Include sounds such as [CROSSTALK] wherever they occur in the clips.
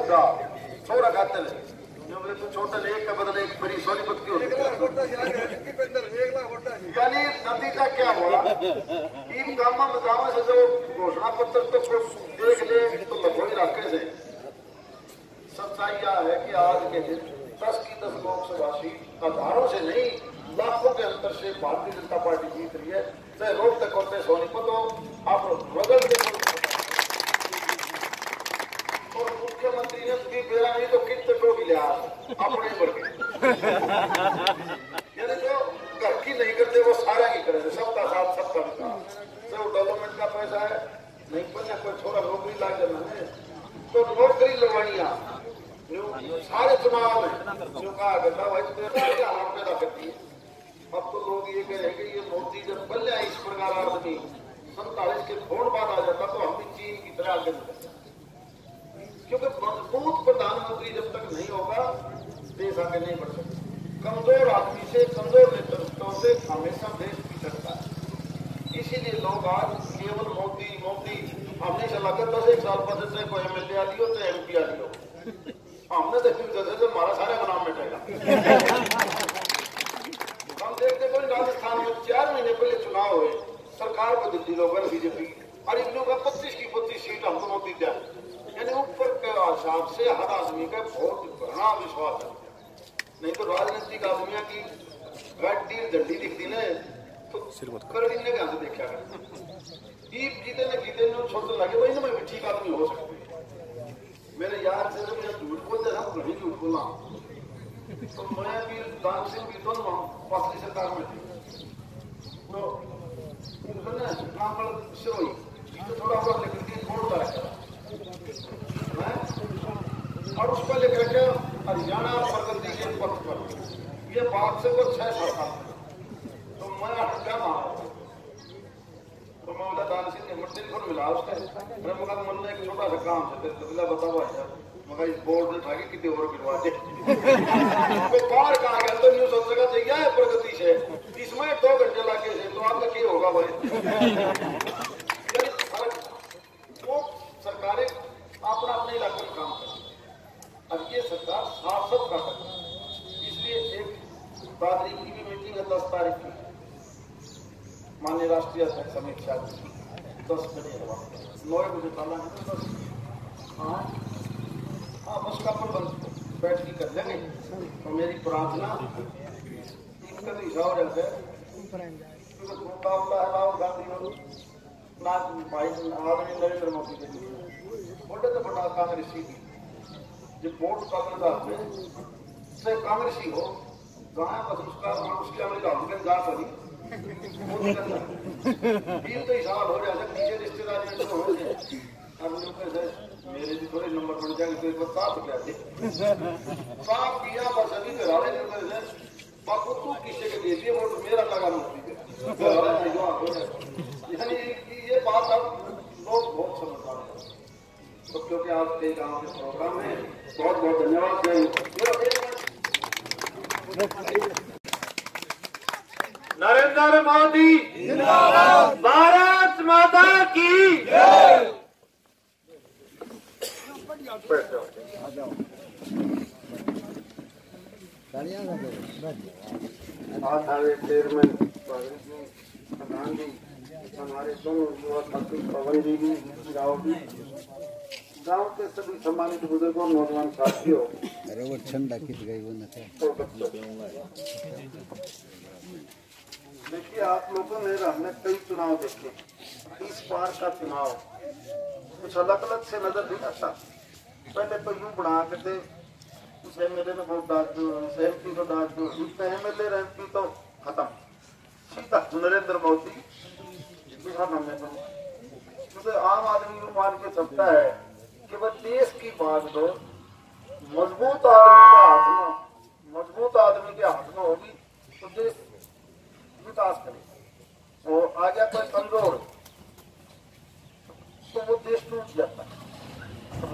उड़ा छोरा खाते ले जो बोले तो छोटा एक का बदले एक बड़ी सोनी पत्ती होती यानी नतीजा क्या हुआ इन गामा गामा से जो घोषणा पत्र तो देख ले तो लगभग रखे से सच्चाई यह है कि आज के दिन दस की दस लोकसभा सीट हज़ारों से नहीं लाखों के अंतर से भारतीय जनता पार्टी जीत रही है चाहे रोड तक होते सोनीपत हो आप बगल के और भी बेरा नहीं तो कितने भी लिया अपने बढ़ [LAUGHS] यानी जो घर की नहीं करते वो सारा ही करे सबका साथ सबका विकास। जो डेवलपमेंट का पैसा है नहीं पता कोई छोरा नौकरी लाग जाना तो नौकरी लगवानिया सारे चुनाव में जो कहा करता वही क्या हाथ पैदा करती है? अब तो लोग ये कह रहे हैं कि ये मोदी जब जाए इस प्रकार आदमी सैतालीस के फ़ोन बाद आ जाता तो हम भी चीन की तरह आगे निकलते मज़बूत प्रधानमंत्री जब तक नहीं होगा, देश आगे नहीं बढ़ सकता। कमज़ोर आदमी से कमज़ोर नेतृत्व से हमेशा देश पिछड़ता है। इसीलिए लोग आज केवल मोदी मोदी, हमने सलाह कर दस एक साल बाद चाहे कोई एम एल ए आ लियो चाहे एम पी आ लियो हमने तो फिर जैसे तो हमारा सारा नाम मिटेगा। हम देखते कोई राजस्थान में चार महीने पहले चुनाव हुए, सरकार को दिल्ली लोग बीजेपी। और इन लोगों का पच्चीस की पच्चीस सीट हमको मोदी दिया यानी ऊपर के हिसाब से हर आदमी का बहुत बड़ा विश्वास है नहीं तो राजनीतिक आदमियों की गड्डी झंडी दिखती ना। तो करड़ी ने कहा से देखा कर। जीत जीते ने जीते ने छोड़ने लगे भाई ना मैं ठीक आदमी हो सकती मेरे यार से जब मैं झूठ बोलते ना नहीं झूठ बोला। तो मैं भी दान सिंह भी दोनों पसली सरकार में थे। तो उन्होंने नाम पर शुरू हुई तो थोड़ा और लेकिन तीन बोलता है और उस पर लिख रखे हरियाणा प्रगति के पथ पर। ये बात से वो छह साल तो मैं हटका मारा तो मैं बोला दान सिंह ने मुझे फ़ोन मिला उसका। मैं मगर मन में एक छोटा सा काम है, तेरे तो बता हुआ है मगर इस बोर्ड ने उठा के कितने और गिरवा दे। तो बाहर कहा गया? तो न्यूज़ सब जगह है प्रगति से इसमें दो घंटे लगे थे तो आपका क्या होगा भाई वो सरकारें अपना अपने इलाके में काम कर अब ये सरकार शासक का कर इसलिए एक तारीख की भी मीटिंग है दस तारीख की माननीय राष्ट्रीय अध्यक्ष अमित शाह जी दस बजे नौ बजे ताला है दस हाँ हाँ बस का प्रबंध बैठ की कर लेंगे तो मेरी प्रार्थना है है राहुल गांधी मोदी तो बड़ा कांग्रेसी कांग्रेस कांग्रेसी हो गाय उसका तीन [LAUGHS] तो साल हो जाते पीछे रिश्तेदार तो हो गए। अब लोग मेरे भी थोड़े नंबर पड़ जाएँगे तो एक बार साफ़ क्या थे साफ़ किया बस अभी घर वाले ने बापू तू किसी के दे दिए वोट मेरा लगा नौकरी यानी ये बात अब लोग बहुत समझदार हैं। तो क्योंकि आज कई गाँव के प्रोग्राम है। बहुत बहुत धन्यवाद नरेंद्र मोदी। भारत माता की हमारे चेयरमैन प्रधान जी हमारे दोनों पवन जी भी गाँव भी गाँव के सभी सम्मानित बुज़ुर्गों नौजवान साथियों देखिए आप लोगों ने हमने कई चुनाव देखे। इस बार का चुनाव। कुछ अलग अलग से नज़र नहीं आता। पहले तो यूँ बना के थे उस एमएलए ने वोट डाल दो उस को डाल दो पे एमएलए एमपी तो खत्म। सीधा नरेंद्र मोदी बिहार तो आम आदमी को मान के चलता है। कि वह देश की बात दो मज़बूत आदमी के हाथ में मज़बूत आदमी के हाथ में होगी तो देश विकास करे वो आ गया कोई कमज़ोर तो वो देश टूट जाता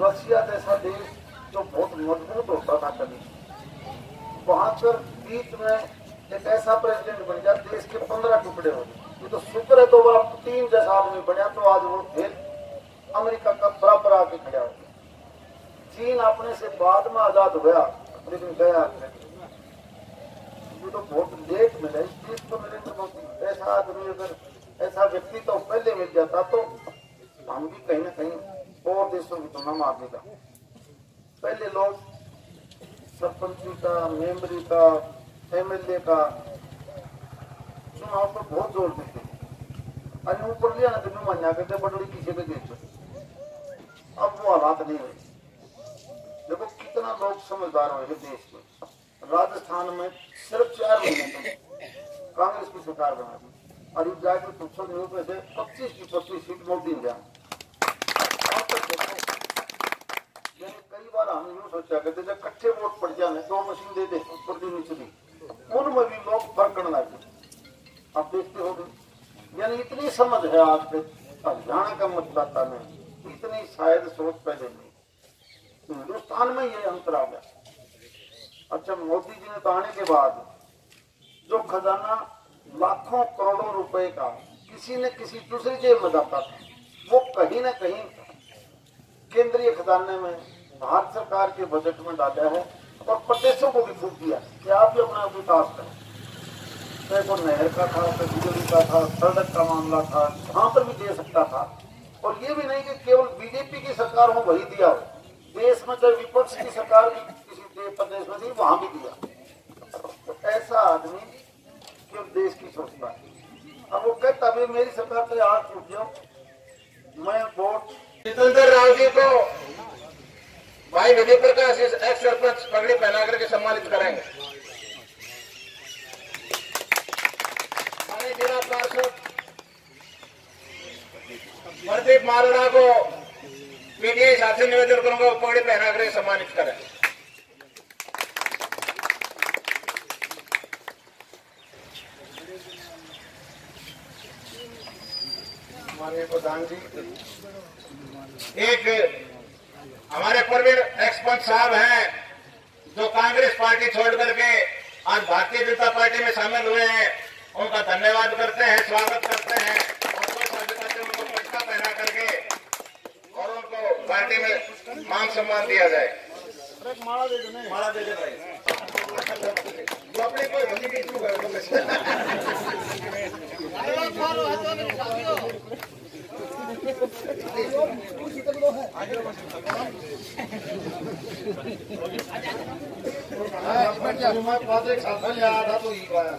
रशिया जैसा देश जो बहुत मज़बूत होता था कभी बहत्तर बीच में एक ऐसा प्रेसिडेंट बन गया, देश के पंद्रह टुकड़े हो गए। ये तो शुक्र है तो वह तीन जैसा आदमी बनया तो आज वो फिर अमेरिका का बराबर आके खड़ा हो चीन अपने से बाद में आज़ाद हुआ, लेकिन गया ये तो बहुत लेट मिला इस चीज़ को नरेंद्र मोदी ऐसा आदमी अगर ऐसा व्यक्ति तो पहले मिल जाता तो हम भी कहीं ना कहीं और देशों की तुलना में आगे का पहले लोग सरपंची का मेम्बरी का, एमएलए का चुनाव पर बहुत ज़ोर देते अरे ऊपर लिया ना तो मैं मन्या करते बटड़ी पीछे पे देख अब वो हालात नहीं हुए। देखो कितना लोग समझदार हुए देश में। राजस्थान में सिर्फ़ चार महीने तक कांग्रेस की सरकार बना दी। और ये जाके पूछो न्यूज़ में से पच्चीस की पच्चीस सीट मोदी ने देखो यानी कई बार हम यूँ सोचा करते, जब कट्ठे वोट पड़ जाने दो मशीन दे दे, ऊपर दी, नीचे उनमें भी लोग लगे अब देखते हो यानी इतनी समझ है आज के हरियाणा का मतदाता में इतनी शायद सोच पहले नहीं हिंदुस्तान में ये अंतर आ गया। अच्छा मोदी जी ने तो आने के बाद जो खजाना लाखों करोड़ों रुपए का किसी न किसी दूसरी जेब में जाता था, वो कहीं ना कहीं केंद्रीय खजाने में भारत सरकार के बजट में डाला है और प्रदेशों को भी फूक दिया कि आप भी अपना विकास करें। चाहे वो नहर का था, चाहे बिजली का था, सड़क का मामला था वहाँ पर भी दे सकता था और ये भी नहीं कि केवल बीजेपी की सरकार हो वही दिया हो, देश में चाहे विपक्ष की सरकार भी किसी प्रदेश में थी वहाँ भी दिया तो ऐसा आदमी जो देश की सोचता है अब वो कहता भी मेरी सरकार से हाथ टूट जाओ मैं वोट जितेंद्र राव जी को भाई विजय प्रकाश इस एक्स सरपंच पगड़ी पहना करके सम्मानित करेंगे हमारे जिला पार्षद प्रदीप मालड़ा को पीटीआई साथी निवेदन करूँगा पहना करके सम्मानित करें। प्रधान जी, एक हमारे परवीन एक्सपंट साहब हैं, जो कांग्रेस पार्टी छोड़ करके आज भारतीय जनता पार्टी में शामिल हुए हैं, उनका धन्यवाद करते हैं, स्वागत करते हैं और कुछ अधिकारी उनको पटका पहना करके और उनको पार्टी में मान सम्मान दिया जाए। तो मैं पाँच एक पहले आया था तो ही। आया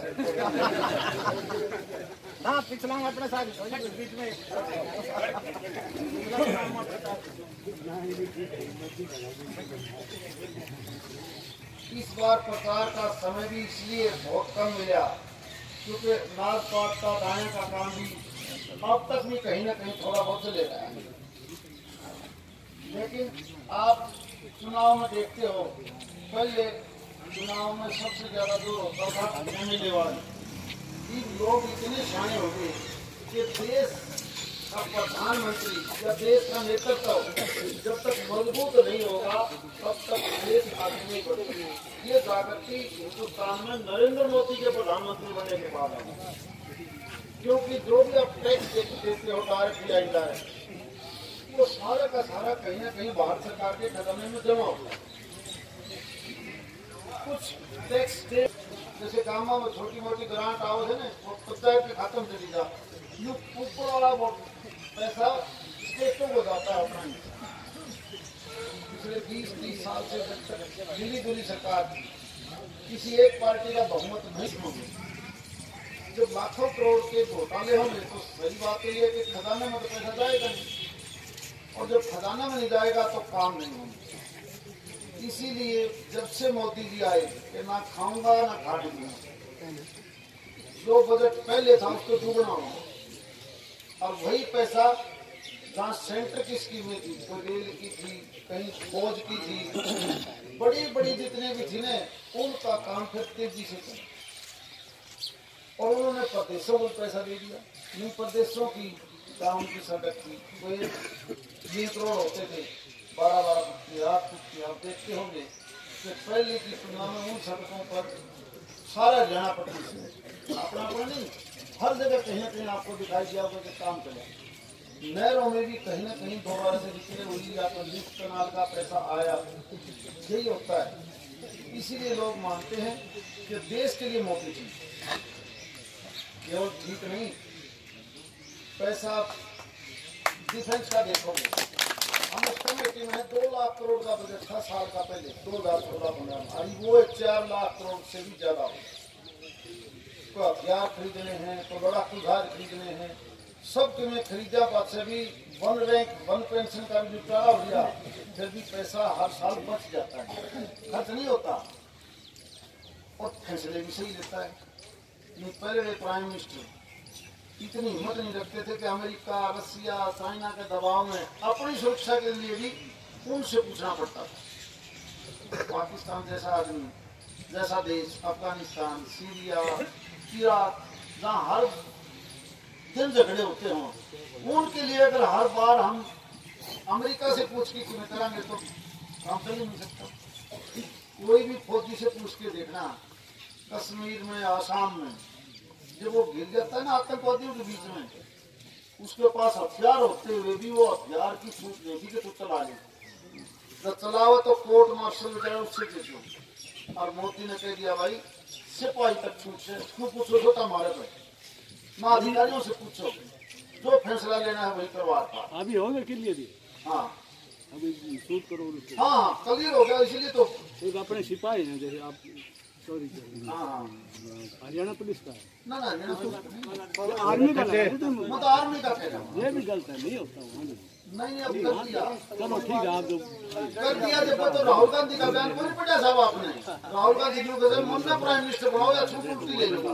हाँ पिछला में अपने साथ बीच में। इस बार प्रचार का समय भी इसलिए बहुत कम मिला, क्योंकि नाग पात का दाएँ का काम भी अब तक भी कहीं ना कहीं थोड़ा बहुत ले रहा है। लेकिन आप चुनाव में देखते हो, पहले चुनाव में सबसे ज़्यादा जो होता था एमएलए वाले ये लोग इतने शाणे हो गए कि देश का प्रधानमंत्री या देश का नेतृत्व जब तक मज़बूत नहीं होगा, तब तक देश आगे नहीं बढ़ेगा। ये जागृति हिंदुस्तान में नरेंद्र मोदी के प्रधानमंत्री बनने के बाद है क्योंकि जो भी आप टैक्स देते हो डायरेक्ट या इनडायरेक्ट वो सारा का सारा कहीं ना कहीं भारत सरकार के खजाने में जमा है कुछ टैक्स जैसे गाँव में ग्रांट आओ है ना, वो पंचायत के खाते चली जा यू ऊपर वाला वो पैसा स्टेटों को जाता है अपना? पिछले बीस तीस साल से मिली जुली सरकार थी। किसी एक पार्टी का बहुमत नहीं होगी जब लाखों करोड़ के घोटाले होंगे तो सही बात तो ये है कि खजाने में तो पैसा जाएगा नहीं। और जब खजाना में नहीं जाएगा तो काम नहीं होंगे। इसीलिए जब से मोदी जी आए कि ना खाऊँगा, ना खाने दूँगा जो बजट पहले था उसको दुगना होगा और वही पैसा जहाँ सेंटर की स्कीमें थी, कोई रेल की थी, कहीं फौज की थी बड़ी बड़ी जितने भी थी ना, उनका काम फिर तेज़ी से चला और उन्होंने प्रदेशों को पैसा दे दिया। इन प्रदेशों की गाँव की सड़क की कोई बीस करोड़ होते थे। बारह बारह फुट की आठ फुट की आप देखते होंगे। कि पहले की तुलना में उन सड़कों पर सारा हरियाणा पट्टी से अपना अपना नहीं, हर जगह कहीं ना कहीं आपको दिखाई दिया होगा कि काम चला नहरों में भी कहीं ना कहीं दोबारा से निकले हुई या तो लिफ्ट कनाल का पैसा आया, यही होता है। इसीलिए लोग मानते हैं कि देश के लिए मोदी जी केवल ठीक नहीं। पैसा डिफेंस का देखोगे। हम उस कमेटी में दो लाख करोड़ का बजट था साल का पहले, दो हज़ार सोलह पंद्रह अभी वो चार लाख करोड़ से भी ज़्यादा हो तो हथियार खरीदने हैं तो लड़ाकू जहाज़ खरीदने हैं। सब के में खरीदा से भी वन रैंक, वन पेंशन का भी निपटारा हो गया, फिर भी पैसा हर साल बच जाता है। खर्च नहीं होता। और फैसले भी सही लेता है। पहले प्राइम मिनिस्टर। इतनी हिम्मत नहीं रखते थे कि अमेरिका, रसिया, चाइना के दबाव में अपनी सुरक्षा के लिए भी उनसे पूछना पड़ता था। पाकिस्तान जैसा आदमी, जैसा देश, अफ़गानिस्तान, सीरिया, इराक, जहाँ हर दिन झगड़े होते हों, उनके लिए अगर हर बार हम अमेरिका से पूछ के तुम्हें करांगे तो काम चल ही नहीं सकता। कोई भी फौजी से पूछ के देखना, कश्मीर में, आसाम में जब वो गिर जाता है ना आतंकवादियों के बीच में। उसके पास हथियार होते हुए भी वो हथियार की छूट नहीं थी कि तू चला ले। जब चलाओ तो कोर्ट मार्शल वगैरह उससे पूछो। और मोदी ने कह दिया भाई सिपाही तक छूट से क्यों पूछो तो हमारे पे ना अधिकारियों से पूछो जो फैसला लेना है वही करवाता अभी होगा के लिए भी हाँ। अभी शूट करो हाँ हाँ क्लियर हो गया इसीलिए तो एक अपने सिपाही हैं जैसे आप सॉरी हाँ हाँ हरियाणा पुलिस का है। आर्मी का लगा तो तो आर्मी का कह ये भी गलत है नहीं होता वहाँ नहीं। अब कर दिया। चलो ठीक है आप जो कर दिया जब तो राहुल गांधी का बयान पूरी पड़ा साहब आपने। राहुल गांधी जी को कहते मुन्ना प्राइम मिनिस्टर बनाओ या छूट उल्टी ले लो। तो।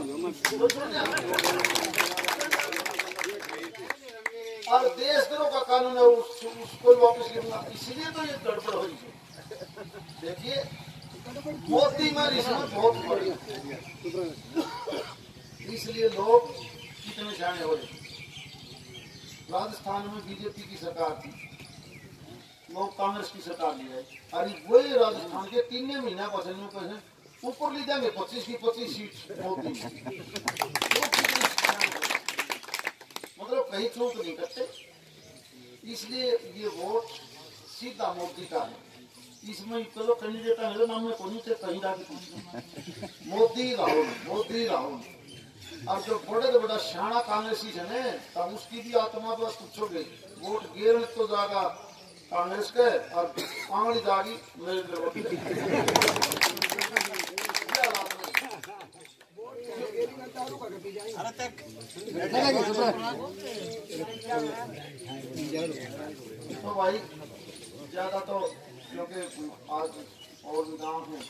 और देशद्रोह का कानून है उसको वापस लेना। इसलिए तो ये गड़बड़ हुई है। देखिए मोदी में रिश्वत बहुत बड़ी इसलिए लोग कितने जाने हो राजस्थान में बीजेपी की सरकार थी। लोग कांग्रेस की सरकार ली है अरे वही राजस्थान के तीन महीना बचने में कैसे ऊपर ले जाएँगे पच्चीस की पच्चीस सीट मोदी? मतलब कहीं चूक नहीं करते। इसलिए ये वोट सीधा मोदी का है। इसमें चलो कैंडिडेट है मेरे नाम में कोई थे कहीं जाके मोदी राहुल मोदी राहुल और जो बड़े तो बड़ा शाना कांग्रेसी है तब उसकी भी आत्मा तो पूछोगे, वोट गिर तो जाएगा कांग्रेस के, और आंगली जागी नरेंद्र मोदी तो भाई, ज़्यादा तो क्योंकि आज और भी गाँव है।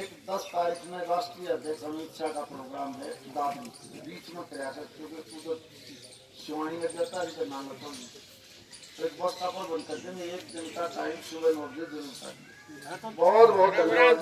एक दस तारीख में राष्ट्रीय अध्यक्ष अमित शाह का प्रोग्राम है दादी बीच में प्रयास क्योंकि तो शिवाणी में जाता है नाम रखा तो एक बस सफल बनकर एक दिन का टाइम सुबह नौ बजे ज़रूर था बहुत बहुत धन्यवाद।